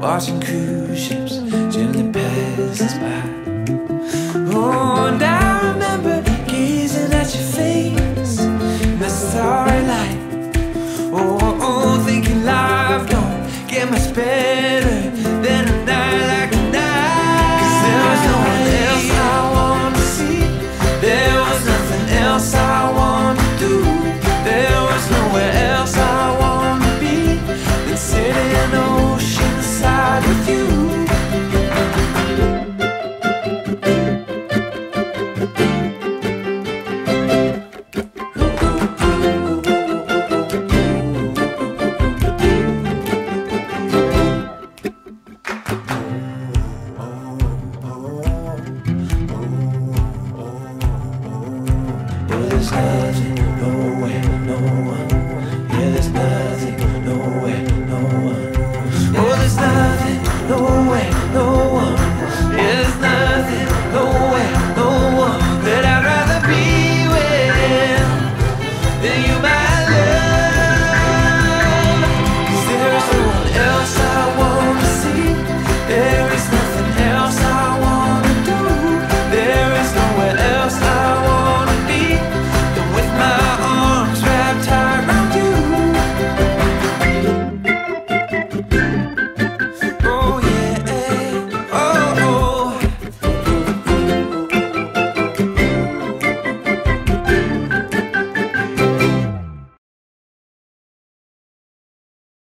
watching cruise ships gently pass us by. there's nothing, no no one. Yeah, there's nothing, no